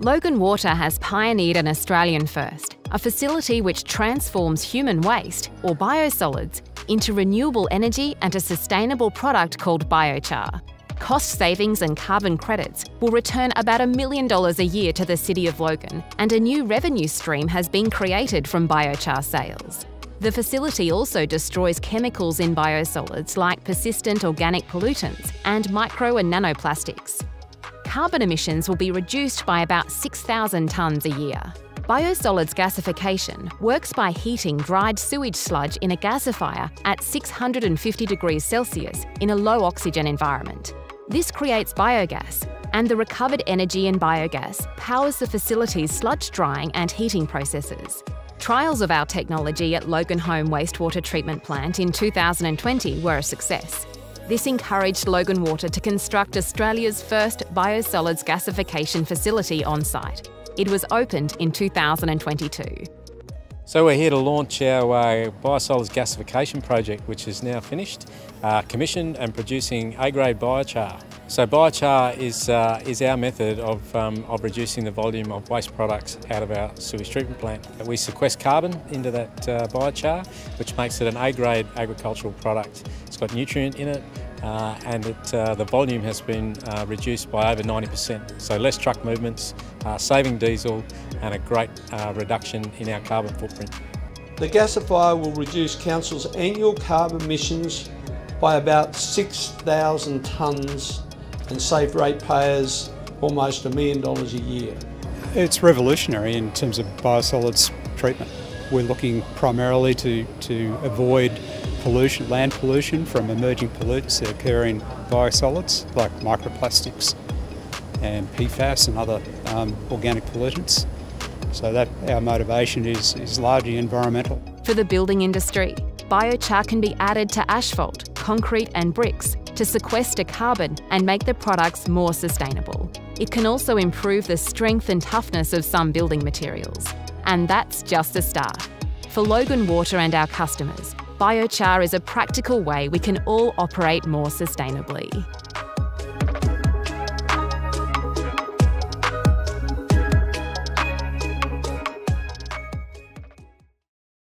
Logan Water has pioneered an Australian first, a facility which transforms human waste, or biosolids, into renewable energy and a sustainable product called biochar. Cost savings and carbon credits will return about a million dollars a year to the City of Logan, and a new revenue stream has been created from biochar sales. The facility also destroys chemicals in biosolids like persistent organic pollutants and micro and nanoplastics carbon emissions will be reduced by about 6,000 tonnes a year. Biosolids gasification works by heating dried sewage sludge in a gasifier at 650 degrees Celsius in a low oxygen environment. This creates biogas, and the recovered energy in biogas powers the facility's sludge drying and heating processes. Trials of our technology at Loganholme Wastewater Treatment Plant in 2020 were a success. This encouraged Logan Water to construct Australia's first biosolids gasification facility on site. It was opened in 2022. So we're here to launch our uh, biosolids gasification project, which is now finished, uh, commissioned and producing A-grade biochar. So biochar is, uh, is our method of, um, of reducing the volume of waste products out of our sewage treatment plant. We sequester carbon into that uh, biochar, which makes it an A-grade agricultural product. It's got nutrient in it, uh, and it, uh, the volume has been uh, reduced by over 90%. So less truck movements, uh, saving diesel, and a great uh, reduction in our carbon footprint. The gasifier will reduce Council's annual carbon emissions by about 6,000 tonnes and save ratepayers almost a million dollars a year. It's revolutionary in terms of biosolids treatment. We're looking primarily to, to avoid pollution, land pollution from emerging pollutants that occur in biosolids like microplastics and PFAS and other um, organic pollutants. So that our motivation is, is largely environmental. For the building industry, biochar can be added to asphalt, concrete and bricks to sequester carbon and make the products more sustainable. It can also improve the strength and toughness of some building materials. And that's just a start. For Logan Water and our customers, biochar is a practical way we can all operate more sustainably.